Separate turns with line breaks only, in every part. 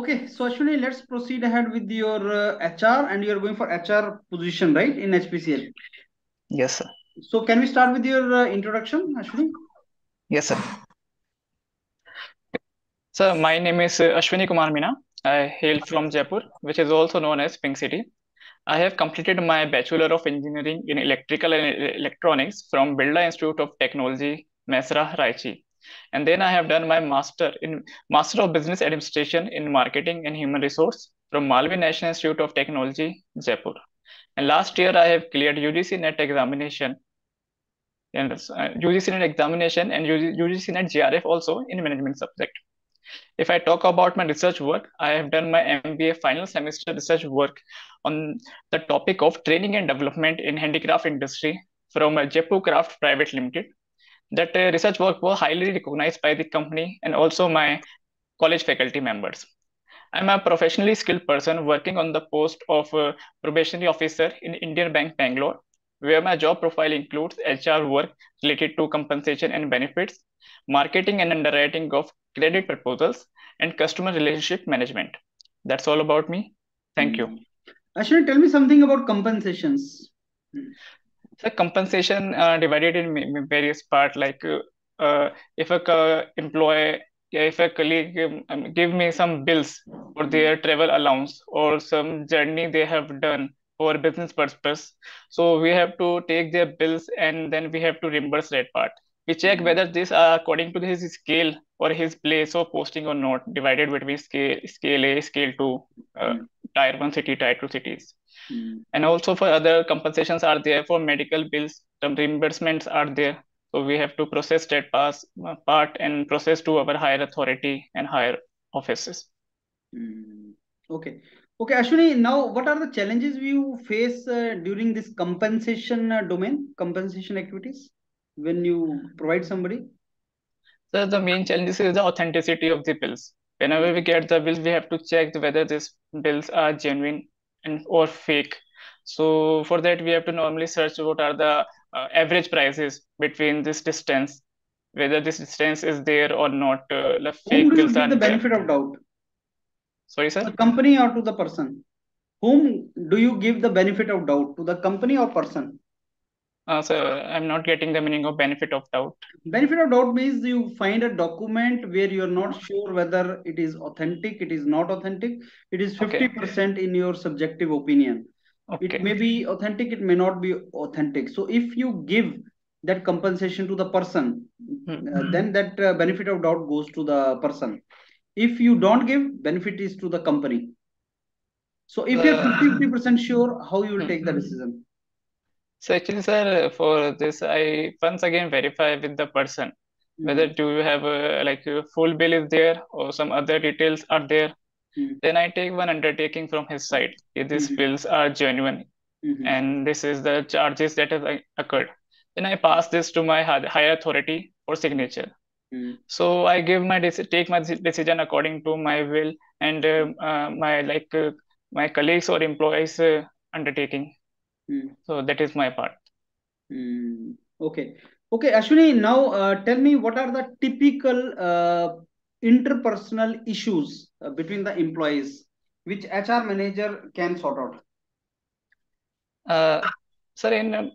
Okay, so actually, let's proceed ahead with your uh, HR, and you're going for HR position, right, in HPCL.
Yes, sir.
So, can we start with your uh, introduction, Ashwini?
Yes, sir. Sir, my name is Ashwini Kumar Meena. I hail from Jaipur, which is also known as Pink City. I have completed my Bachelor of Engineering in Electrical and Electronics from Birla Institute of Technology, Mesra, Ranchi. And then I have done my master in Master of Business Administration in Marketing and Human Resource from Malaviya National Institute of Technology, Jaipur. And last year I have cleared UGC NET examination and uh, UGC NET examination and UGC NET JRF also in management subject. If I talk about my research work, I have done my MBA final semester research work on the topic of training and development in handicraft industry from Jaipur Craft Private Limited that uh, research work was highly recognized by the company and also my college faculty members. I'm a professionally skilled person working on the post of uh, probationary officer in Indian Bank Bangalore, where my job profile includes HR work related to compensation and benefits, marketing and underwriting of credit proposals, and customer relationship management. That's all about me. Thank you.
Ashwini, tell me something about compensations.
The compensation uh, divided in various part, like uh, if a employee, if a colleague um, give me some bills for their travel allowance or some journey they have done for business purpose, so we have to take their bills and then we have to reimburse that part. We check whether this uh, according to his scale or his place of posting or not, divided between scale scale A, scale two, uh, mm. tier one city, tier two cities. Mm. And also for other compensations are there for medical bills, some reimbursements are there. So we have to process that pass, uh, part and process to our higher authority and higher offices.
Mm. Okay. Okay, Ashwini, now what are the challenges you face uh, during this compensation uh, domain, compensation activities, when you provide somebody?
So the main challenge is the authenticity of the bills. Whenever we get the bills, we have to check whether these bills are genuine and or fake so for that we have to normally search what are the uh, average prices between this distance whether this distance is there or not uh,
the fake bills are the benefit there. of doubt
sorry sir
the company or to the person whom do you give the benefit of doubt to the company or person
uh, so I'm not getting the meaning of benefit of doubt.
Benefit of doubt means you find a document where you're not sure whether it is authentic, it is not authentic. It is 50% okay. in your subjective opinion. Okay. It may be authentic, it may not be authentic. So if you give that compensation to the person, mm-hmm. uh, then that uh, benefit of doubt goes to the person. If you don't give, benefit is to the company. So if you're 50% uh, sure, how you will take the mm-hmm. decision?
So actually, sir, for this, I once again verify with the person mm-hmm. whether do you have a, like a full bill is there or some other details are there. Mm-hmm. Then I take one undertaking from his side. If these mm-hmm. bills are genuine mm-hmm. and this is the charges that have occurred. Then I pass this to my higher authority for signature. Mm-hmm. So I give my take my decision according to my will and uh, uh, my like uh, my colleagues or employees uh, undertaking. Mm. So that is my part.
Mm. Okay. Okay, Ashwini, now uh, tell me what are the typical uh, interpersonal issues uh, between the employees which HR manager can sort out?
Uh, sir, in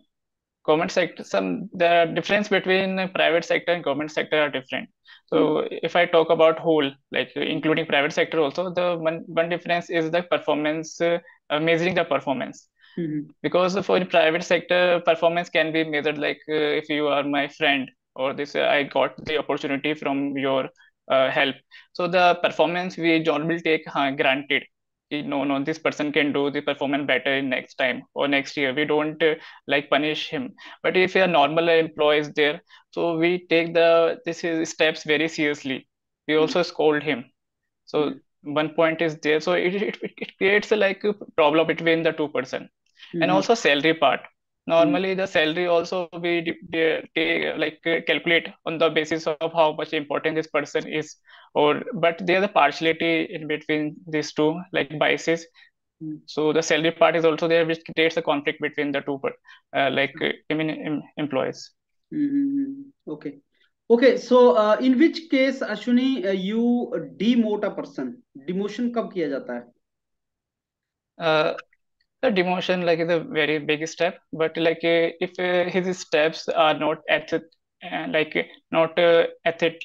government sector, some the difference between private sector and government sector are different. So mm. if I talk about whole, like including private sector also, the one, one difference is the performance, uh, measuring the performance. Mm-hmm. Because for the private sector, performance can be measured like uh, if you are my friend or this, uh, I got the opportunity from your uh, help. So the performance we normally take granted. No, no, this person can do the performance better in next time or next year. We don't uh, like punish him. But if a normal employee is there, so we take the this is steps very seriously. We mm-hmm. also scold him. So mm-hmm. one point is there. So it, it, it creates a, like a problem between the two person mm-hmm. and also salary part. Normally mm-hmm. the salary also we like uh, calculate on the basis of how much important this person is or but there's a partiality in between these two like biases. Mm-hmm. So the salary part is also there which creates a conflict between the two uh, like uh, i mean employees.
Mm-hmm. Okay. Okay so uh, in which case Ashwini, uh, you demote a person. Demotion kab kiya jata hai
uh, the demotion like is a very big step, but like uh, if uh, his steps are not at uh, like not uh, ethic,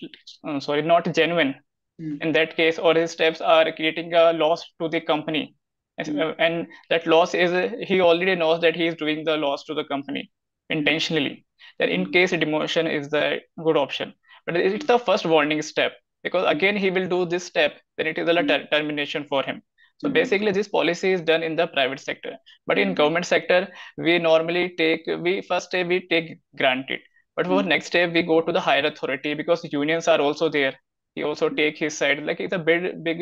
uh, sorry, not genuine
Hmm.
in that case, or his steps are creating a loss to the company,
Hmm.
uh, and that loss is uh, he already knows that he is doing the loss to the company intentionally. Then in
Hmm.
case demotion is the good option, but it's the first warning step because again he will do this step, then it is a
Hmm.
ter- termination for him. So basically, this policy is done in the private sector, but in
Hmm.
government sector, we normally take we first step we take granted, but for
Hmm.
next step we go to the higher authority because unions are also there. He also take his side. Like it's a big big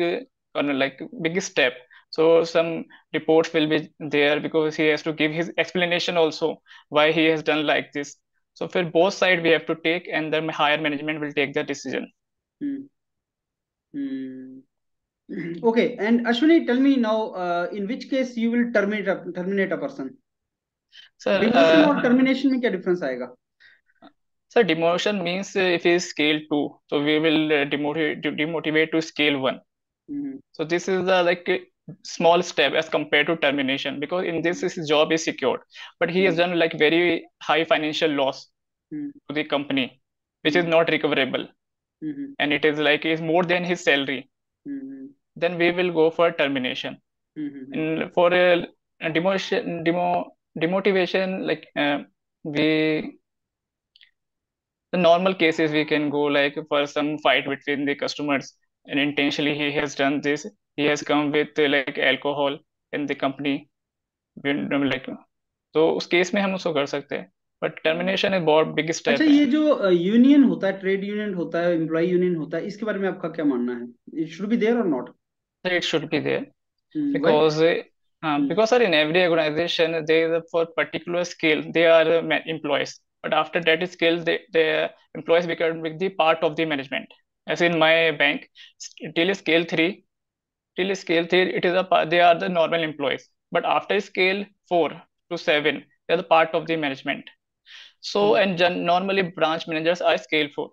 uh, like big step. So some reports will be there because he has to give his explanation also why he has done like this. So for both side we have to take, and the higher management will take the decision.
Hmm. Hmm. Okay, and Ashwini, tell me now, uh, in which case you will terminate a, terminate a person?
Sir,
Demotion
uh,
और termination में क्या difference आएगा?
sir, demotion means uh, if it is scale two, so we will uh, demotivate demotivate to scale one.
Hmm.
So this is the like a small step as compared to termination because in this his job is secured, but he has done like very high financial loss
Hmm.
to the company, which is not recoverable,
Hmm.
and it is like is more than his salary.
Hmm.
Then we will go for termination.
Hmm.
And for a, a demotion, demo demotivation, like uh, we the normal cases we can go like for some fight between the customers and intentionally he has done this he has come with uh, like alcohol in the company We- like तो उस case में हम उसको कर सकते हैं but termination एक बहुत बिग स्टेप
अच्छा
है
ये जो यूनियन होता है ट्रेड यूनियन होता है एम्प्लॉय यूनियन होता है इसके बारे में आपका क्या मानना है इट शुड बी देयर और not
it should be there.
Mm,
because uh,
mm.
because in every organization there is for particular skill they are uh, employees. But after that skill they, the uh, employees become with the part of the management. As in my bank till scale 3 till scale 3 it is a they are the normal employees. But after scale 4 to 7 they are the part of the management. So
mm.
and normally branch managers are scale 4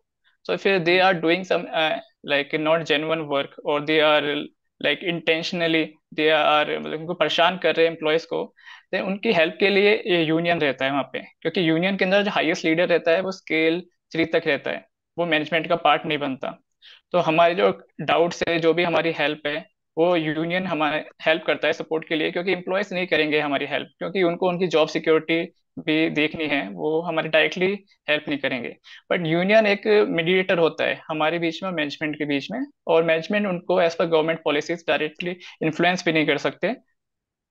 so if uh, they are doing some uh, like not genuine work or they are like intentionally they are मतलब उनको परेशान कर रहे हैं employees को, then उनकी help के लिए ये यूनियन रहता है वहाँ पे। क्योंकि यूनियन के अंदर जो हाईएस्ट लीडर रहता है, वो स्केल थ्री तक रहता है। वो मैनेजमेंट का पार्ट नहीं बनता। तो हमारे जो डाउट्स है, जो भी हमारी हेल्प है, वो यूनियन हमारे हेल्प करता है सपोर्ट के लिए, क्योंकि एम्प्लॉयज़ नहीं करेंगे हमारी हेल्प क्योंकि उनको उनकी जॉब सिक्योरिटी भी देखनी है वो हमारी डायरेक्टली हेल्प नहीं करेंगे। बट यूनियन एक मीडिएटर होता है हमारे बीच में मैनेजमेंट के बीच में और मैनेजमेंट उनको as per government policies directly influence भी नहीं कर सकते।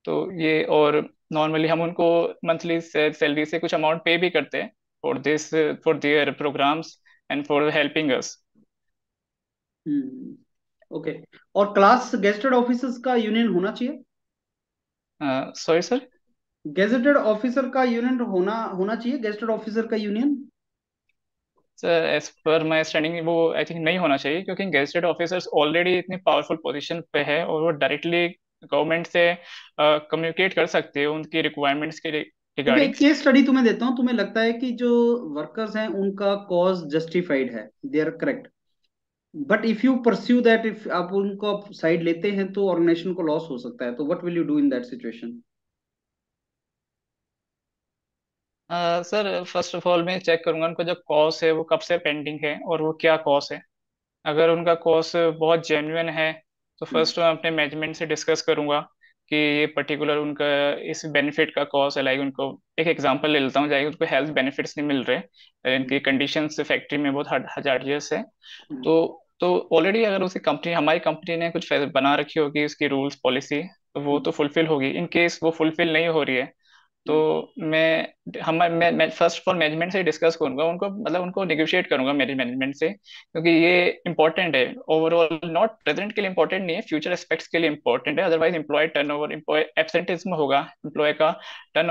तो ये और नॉर्मली हम उनको मंथली सैलरी से कुछ अमाउंट पे भी करते हैं for this for their programs and for helping us
okay और क्लास गेस्टेड ऑफिसर्स का यूनियन होना चाहिए?
सॉरी सर
गेजेटेड ऑफिसर का यूनियन होना होना चाहिए? गेस्टेड ऑफिसर का union
sir as per my standing वो आई थिंक नहीं होना चाहिए क्योंकि गेस्टेड ऑफिसर्स ऑलरेडी इतनी पावरफुल पोजीशन पे है और वो डायरेक्टली गवर्नमेंट से कम्युनिकेट uh, कर सकते हैं उनकी रिक्वायरमेंट्स के रिगार्डिंग
एक केस स्टडी तुम्हें देता हूँ। तुम्हें लगता है कि जो वर्कर्स हैं उनका कॉज जस्टिफाइड है। They are correct but if you pursue that if आप उनको साइड लेते हैं तो ऑर्गेनाइजेशन को लॉस हो सकता है। तो what will you do in that situation
sir first of all मैं चेक करूँगा उनका जो कॉज है वो कब से पेंडिंग है और वो क्या कॉज है। अगर उनका कॉज बहुत जेन्युइन है तो फ़र्स्ट मैं अपने मैनेजमेंट से डिस्कस करूँगा कि ये पर्टिकुलर उनका इस बेनिफिट का कॉज है लाइक उनको एक एग्जांपल ले लेता हूँ जाएगी उनको हेल्थ बेनिफिट्स नहीं मिल रहे इनकी कंडीशंस फैक्ट्री में बहुत हजारियस है। तो तो ऑलरेडी अगर उसकी कंपनी हमारी कंपनी ने कुछ बना रखी होगी उसकी रूल्स पॉलिसी तो वो तो फुलफिल होगी। इन केस वो फुलफिल नहीं हो रही है तो मैं हम मैं, मैं फ़र्स्ट ऑफ़ ऑल मैनेजमेंट से डिस्कस करूँगा उनको मतलब उनको निगोशिएट करूँगा मेरे मैनेजमेंट से क्योंकि ये इंपॉर्टेंट है। ओवरऑल नॉट प्रेजेंट के लिए इंपॉर्टेंट नहीं है फ्यूचर एस्पेक्ट्स के लिए इंपॉर्टेंट है। Otherwise employ turn over absenteeism होगा एम्प्लॉय का टर्न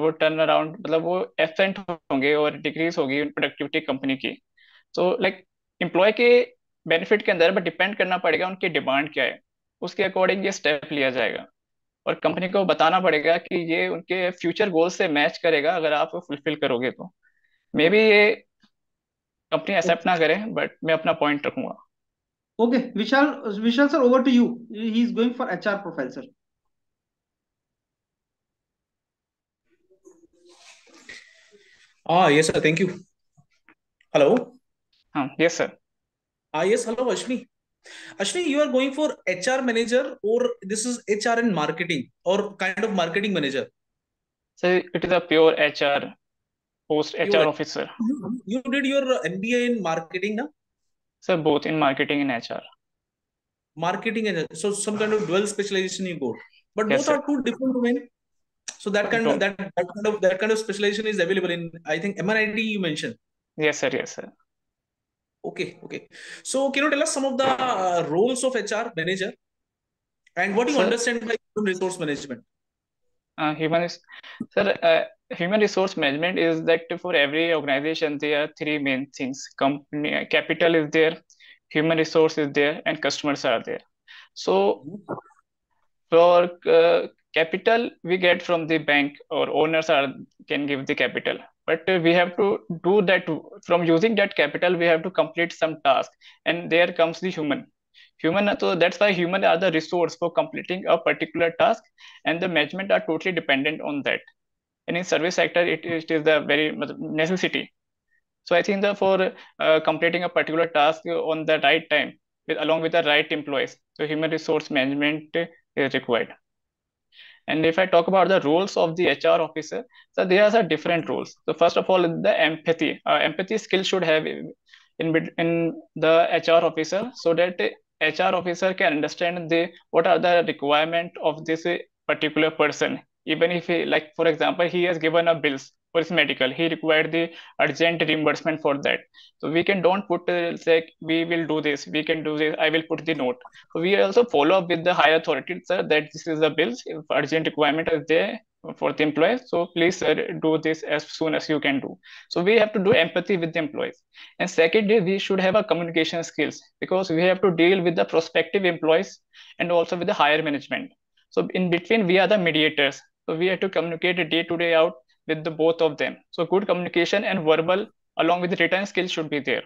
वो टर्न अराउंड मतलब वो एबसेंट होंगे और डिक्रीज होगी प्रोडक्टिविटी कंपनी की। तो लाइक एम्प्लॉय के बेनिफिट के अंदर बट डिपेंड करना पड़ेगा उनकी डिमांड क्या है। उसके अकॉर्डिंग ये स्टेप लिया जाएगा। और कंपनी को बताना पड़ेगा कि ये उनके फ्यूचर गोल से मैच करेगा अगर आप फुलफिल करोगे तो मे बी ये कंपनी एक्सेप्ट ना करे बट मैं अपना पॉइंट रखूँगा
okay Vishal Vishal sir over to you he is going for HR profile sir
Ah, yes, sir. Thank you. Hello.
Uh, yes, sir.
Ah, yes. Hello, Ashmi. Ashmi, you are going for HR manager or this is HR and marketing or kind of marketing manager?
So it is a pure HR post HR officer. Mm-hmm.
You did your MBA in marketing, na?
So both in marketing and HR.
Marketing and so some kind of dual specialization you go. But
Yes,
both
sir.
are two different domain. So that kind of that, that kind of that kind of specialization is available in I think MNIT you mentioned.
Yes, sir. Yes, sir.
Okay, okay. So can you tell us some of the uh, roles of HR manager and what do you
Sir-
understand by human resource management?
Uh, human is, sir, uh, human resource management is that for every organization there are three main things. Company capital is there, human resource is there, and customers are there. So for uh, capital we get from the bank or owners are can give the capital but uh, we have to do that from using that capital we have to complete some task. And there comes the human. Human so that's why human are the resource for completing a particular task and the management are totally dependent on that. And in service sector it, it is the very necessity. So i think that for uh, completing a particular task on the right time with along with the right employees so human resource management is required and if I talk about the roles of the HR officer, so there are different roles. So first of all, the empathy. Uh, empathy skill should have in in the HR officer so that HR officer can understand the what are the requirement of this particular person. Even if he, like for example, he has given a bills for medical, he required the urgent reimbursement for that. So we can don't put uh, say we will do this, we can do this. I will put the note. So we also follow up with the higher authority, sir, that this is the bills. If urgent requirement is there for the employees, so please sir, do this as soon as you can do. So we have to do empathy with the employees. And secondly, we should have a communication skills because we have to deal with the prospective employees and also with the higher management. So in between, we are the mediators. So we have to communicate day to day out with the both of them. So good communication and verbal along with the written skills should be there.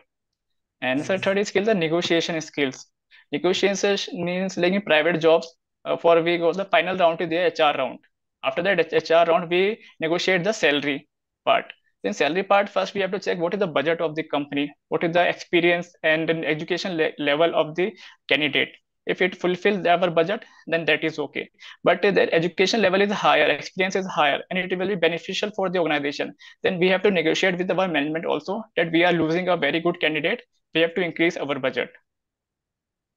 And the third is skill the negotiation skills. Negotiation means like in private jobs. Uh, for we go the final round to the HR round. After that HR round, we negotiate the salary part. Then salary part first we have to check what is the budget of the company, what is the experience and education le level of the candidate if it fulfills our budget then that is okay. But uh, the education level is higher experience is higher and it will be beneficial for the organization. Then we have to negotiate with our management also that we are losing a very good candidate. We have to increase our budget.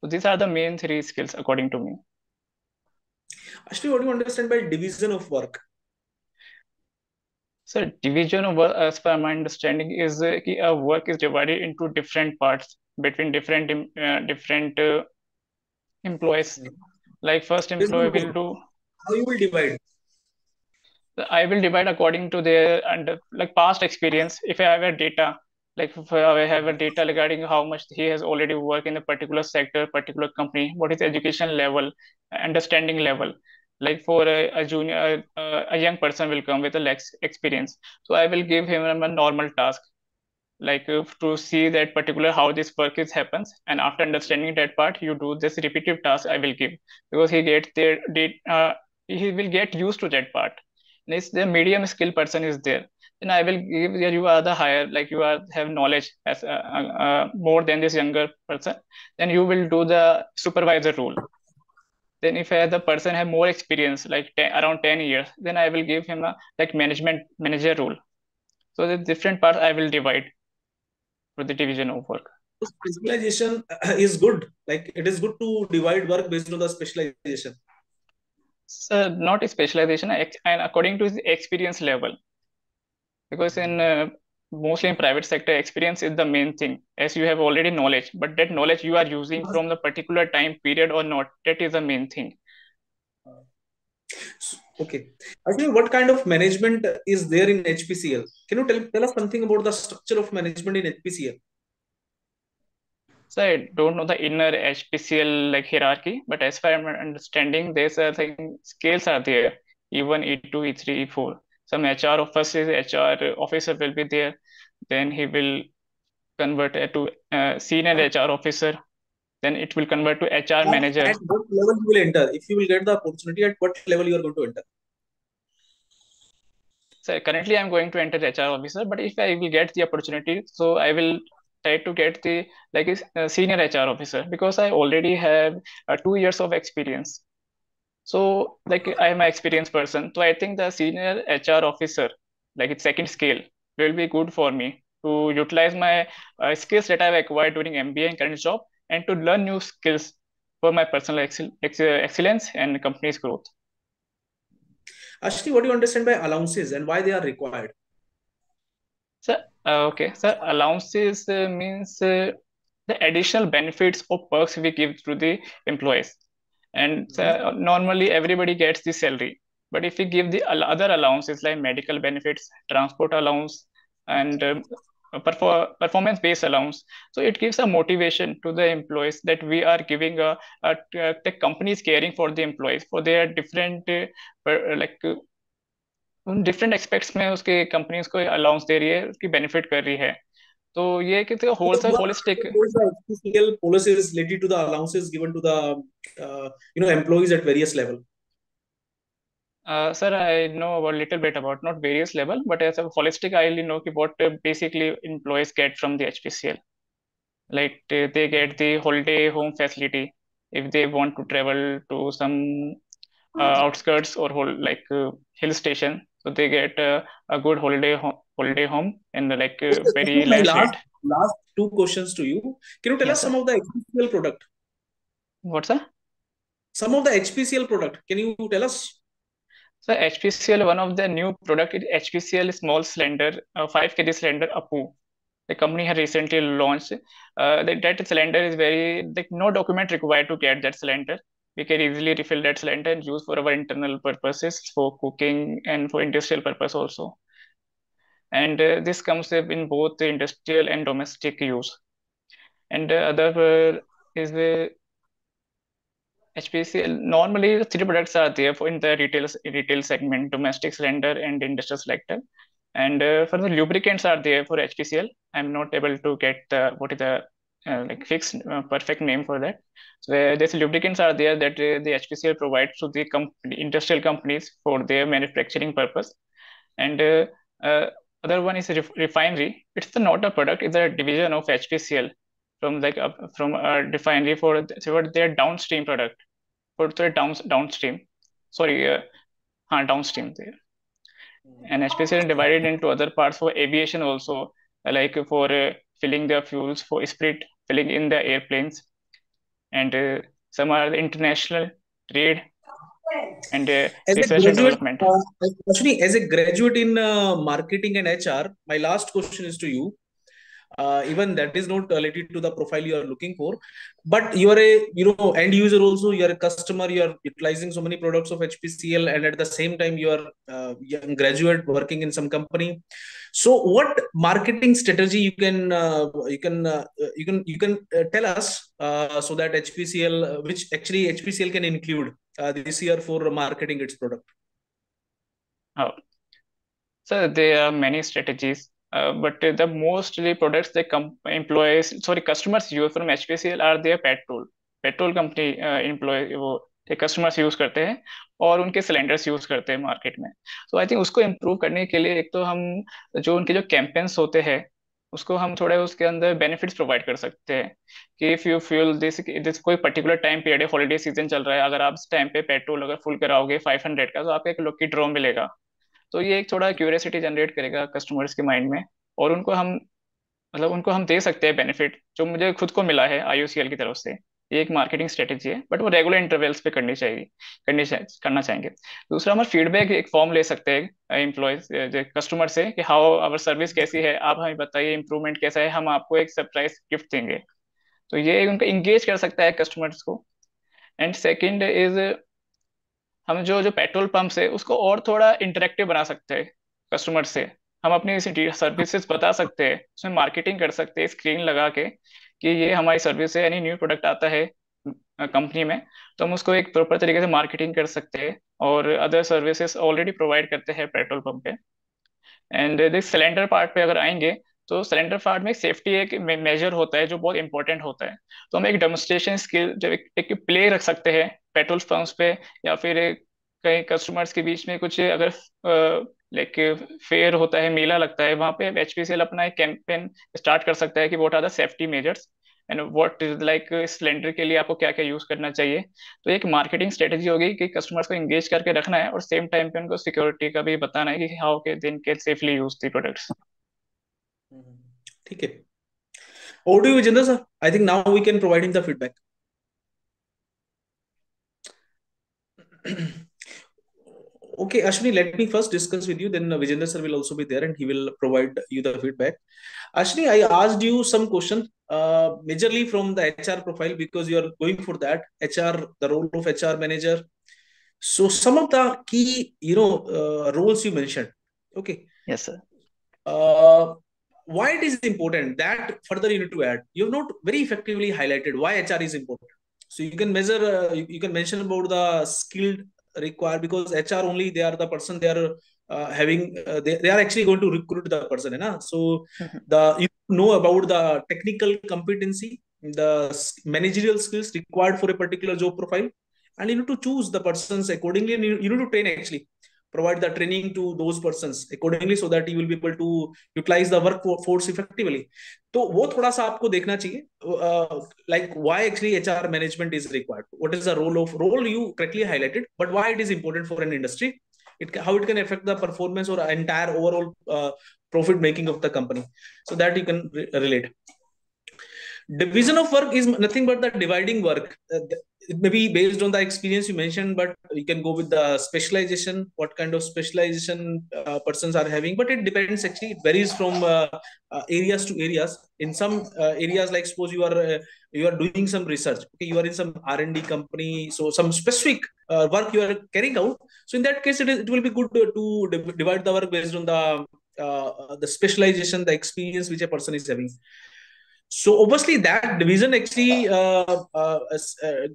So these are the main three skills according to me.
Actually what do you understand by division of work?
So division of work as per my understanding is uh, uh, work is divided into different parts between different uh, different employees. Like first employee will do
how you will divide?
I will divide according to their and like past experience. If i have a data like if i have a data regarding how much he has already worked in a particular sector particular company what is education level understanding level? Like for a, a junior uh, a young person will come with a less experience. So i will give him a normal task like uh, to see that particular how this work is happens. And after understanding that part you do this repetitive task i will give. Because he get there did uh, he will get used to that part. If the medium skill person is there. Then i will give you are the higher like you are have knowledge as uh, uh, more than this younger person. Then you will do the supervisor role. Then if the person have more experience like 10, around 10 years then i will give him a like management manager role. So the different parts i will divide division of work.
Specialization is good. Like it is good to divide work based on the specialization.
So not a specialization, and according to the experience level. Because in uh, mostly in private sector, experience is the main thing. As you have already knowledge, but that knowledge you are using from the particular time period or not, that is the main thing.
Okay. Actually, what kind of management is there in HPCL? Can you tell, tell us something about the structure of management in HPCL?
So I don't know the inner HPCL like hierarchy, but as far as I'm understanding, there's a thing scales are there. E1, E2, E3, E4. Some HR is HR officer will be there. Then he will convert to uh, senior HR officer. Then it will convert to HR
at,
manager.
At what level you will enter? If you will get the opportunity, at what level you are going to enter?
So currently I'm going to enter HR officer, but if I will get the opportunity, so I will try to get the like a senior HR officer because I already have uh, two years of experience. So like I'm an experienced person. So I think the senior HR officer, like its second scale, will be good for me to utilize my uh, skills that I've acquired during MBA and current job and to learn new skills for my personal excel excellence and company's growth.
Ashwini, what do you understand by allowances and why they are required?
So, uh, okay, so allowances uh, means uh, the additional benefits or perks we give to the employees. And mm-hmm. normally everybody gets the salary. But if we give the other allowances like medical benefits, transport allowance, and um, performance based allowance so it gives a motivation to the employees that we are giving a, a, a the company is caring for the employees for their different uh, like uh, उन different aspects में उसके companies को allowance दे रही है उसकी benefit कर रही है तो ये कि wholesale holistic
policies related to the allowances given to the uh, you know employees at various level
Uh, sir, I know a little bit about not various level, but as a holistic, I only know what uh, basically employees get from the HPCL. Like they get the holiday home facility if they want to travel to some uh, outskirts or whole, like uh, hill station. So they get uh, a good holiday home, holiday home in the like uh, very
last, last two questions to you. Can you tell yes, us some sir. of the HPCL product?
What's that?
Some of the HPCL product. Can you tell us?
So HPCL, one of the new product is HPCL small cylinder, uh, 5 kg cylinder APU. The company has recently launched. Uh, that, that cylinder is very, like no document required to get that cylinder. We can easily refill that cylinder and use for our internal purposes, for cooking and for industrial purpose also. And uh, this comes in both the industrial and domestic use. And the other uh, is the HPCL, normally the three products are there for in the retail retail segment, domestic cylinder and industrial selector. And uh, for the lubricants are there for HPCL. I'm not able to get the what is the uh, like fixed uh, perfect name for that. So uh, these lubricants are there that uh, the HPCL provides to the company, industrial companies for their manufacturing purpose. And uh, other one is ref refinery. It's not a product; it's a division of HPCL from like a, from a refinery for, for their downstream product for their down, downstream sorry uh, uh, downstream there. And especially divided into other parts for aviation also like for uh, filling the fuels for spirit filling in the airplanes. And uh, some are international trade and uh, as research and development. Uh,
actually, as a graduate in uh, marketing and HR, my last question is to you uh, even that is not related to the profile you are looking for. But you are a you know end user also you are a customer you are utilizing so many products of hpcl and at the same time you are uh, young graduate working in some company. So what marketing strategy you can uh, you can uh, you can you can uh, tell us uh, so that hpcl which actually hpcl can include this year for marketing its product?
Oh. So there are many strategies uh, but the mostly products the com- employees sorry customers use from HPCL are their petrol petrol company employee वो customers use करते हैं और उनके cylinders use करते हैं market में। तो I think उसको इम्प्रूव करने के लिए एक तो हम जो उनके जो कैंपेन्स होते हैं उसको हम थोड़े उसके अंदर बेनिफिट्स प्रोवाइड कर सकते हैं। कि if you fuel this this कोई पर्टिकुलर टाइम पीरियड है हॉलीडे सीज़न चल रहा है अगर आप इस टाइम पे पेट्रोल अगर फुल कराओगे फाइव हंड्रेड का तो आपको एक लकी ड्रॉ मिलेगा। तो ये एक थोड़ा क्यूरियसिटी जनरेट करेगा कस्टमर्स के माइंड में और उनको हम मतलब उनको हम दे सकते हैं बेनिफिट जो मुझे खुद को मिला है आई की तरफ़ से। ये एक मार्केटिंग स्ट्रेटेजी है बट वो रेगुलर इंटरवल्स पे करनी चाहिए करनी चाहिए करना चाहेंगे। दूसरा, हम फीडबैक एक फॉर्म ले सकते हैं एम्प्लॉयज़ कस्टमर से कि हाउ आवर सर्विस कैसी है, आप हमें बताइए इंप्रूवमेंट कैसा है, हम आपको एक सरप्राइज़ गिफ्ट देंगे। तो ये उनका इंगेज कर सकता है कस्टमर्स को। एंड सेकेंड इज़ हम जो जो पेट्रोल पंप है, उसको और थोड़ा इंटरेक्टिव बना सकते हैं कस्टमर से। हम अपनी सर्विसेज़ बता सकते हैं, उसमें मार्केटिंग कर सकते हैं स्क्रीन लगा के कि ये हमारी सर्विस है, यानी न्यू प्रोडक्ट आता है कंपनी में तो हम उसको एक प्रॉपर तरीके से मार्केटिंग कर सकते हैं और अदर सर्विसेज़ ऑलरेडी प्रोवाइड करते हैं पेट्रोल पंप पे। एंड सिलेंडर पार्ट पे अगर आएँगे तो सिलेंडर फार्ट में सेफ्टी एक मेजर होता है जो बहुत इंपॉर्टेंट होता है। तो हम एक डेमोस्ट्रेशन स्किल जब एक, एक प्ले रख सकते हैं पेट्रोल पंप्स पे या फिर कई कस्टमर्स के बीच में कुछ अगर लाइक फेयर होता है मेला लगता है वहाँ पे एचपीसीएल अपना एक कैंपेन स्टार्ट कर सकता है कि what are the safety measures and what is like cylinder के लिए आपको क्या क्या यूज़ करना चाहिए। तो एक मार्केटिंग स्ट्रेटेजी होगी कि कस्टमर्स को एंगेज करके रखना है और सेम टाइम पे उनको सिक्योरिटी का भी बताना है कि हाउ के दिन के सेफली यूज़ दी प्रोडक्ट्स
ठीक है Over to you, Vijender sir. I think now we can provide him the feedback. okay, Ashwini, let me first discuss with you. Then Vijender sir will also be there and he will provide you the feedback. Ashwini, I asked you some question, uh, majorly from the HR profile because you are going for that HR, the role of HR manager. So some of the key, you know, uh, roles you mentioned. Okay.
Yes, sir.
Uh, why it is important that further you need to add. You have not very effectively highlighted why HR is important. So you can measure, uh, you, you can mention about the skilled require because HR only they are the person they are uh, having uh, they, they are actually going to recruit the person na? so mm-hmm. the you know about the technical competency the managerial skills required for a particular job profile and you need to choose the persons accordingly and you, you need to train actually provide the training to those persons accordingly so that you will be able to utilize the workforce effectively तो वो थोड़ा सा आपको देखना चाहिए like why actually HR management is required what is the role of role you correctly highlighted but why it is important for an industry it how it can affect the performance or entire overall uh, profit making of the company so that you can re relate division of work is nothing but the dividing work uh, it may be based on the experience you mentioned but you can go with the specialization what kind of specialization uh, persons are having. But it depends actually. It varies from uh, uh, areas to areas. In some uh, areas like suppose you are uh, you are doing some research. Okay you are in some r&d company. So some specific uh, work you are carrying out. So in that case it, is, it will be good to, to divide the work based on the the specialization the experience which a person is having. So obviously that division actually uh, uh, uh,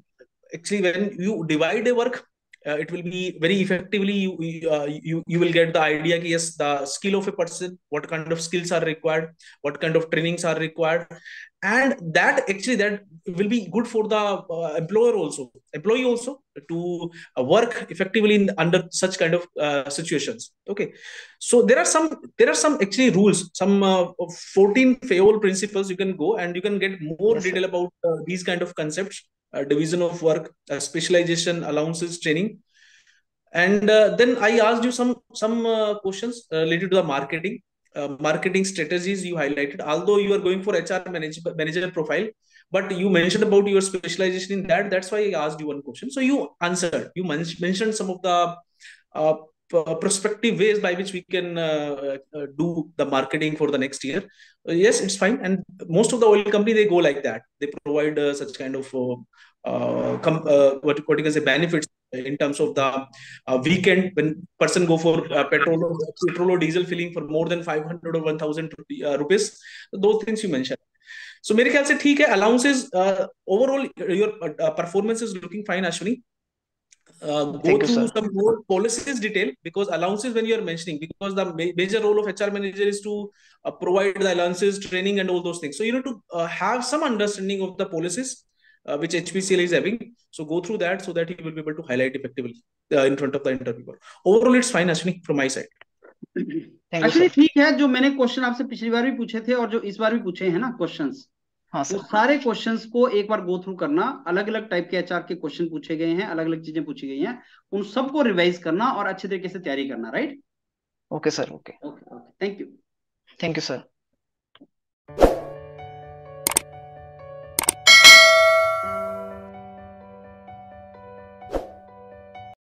actually when you divide a work uh, it will be very effectively you, uh, you you will get the idea yes the skill of a person what kind of skills are required what kind of trainings are required. And that actually that will be good for the uh, employer also employee also to uh, work effectively in, under such kind of uh, situations. Okay so there are some there are some actually rules some uh, 14 Fayol principles you can go and you can get more yes, detail about these kind of concepts division of work, specialization, allowances, training. And uh, then I asked you some some uh, questions related to the marketing, uh, marketing strategies you highlighted. Although you are going for HR manager, manager profile, but you mentioned about your specialization in that. That's why I asked you one question. So you answered. You mentioned some of the uh, prospective ways by which we can uh, uh, do the marketing for the next year uh, yes it's fine and most of the oil company they go like that they provide uh, such kind of uh, uh, com- what, what you can say benefits in terms of the weekend when person go for petrol or, petrol or diesel filling for more than 500 or 1000 rupees those things you mentioned so मेरे ख्याल से ठीक है allowances overall your performance is looking fine Ashwini Uh, go Thank through you, some more policies detail because allowances when you are mentioning because the ma major role of HR manager is to uh, provide the allowances, training, and all those things. So you need to uh, have some understanding of the policies uh, which HPCL is having. So go through that so that he will be able to highlight effectively uh, in front of the interviewer. Overall, it's fine, Ashwini, from my side.
Actually ठीक है जो मैंने question आपसे पिछली बार भी पूछे थे और जो इस बार भी पूछे हैं ना क्वेश्चंस हाँ सर। तो सारे क्वेश्चंस को एक बार गो थ्रू करना अलग अलग टाइप के एचआर के क्वेश्चन पूछे गए हैं अलग अलग चीज़ें पूछी गई हैं उन सबको रिवाइज करना और अच्छे तरीके से तैयारी करना right
okay sir okay
okay okay thank you
thank you sir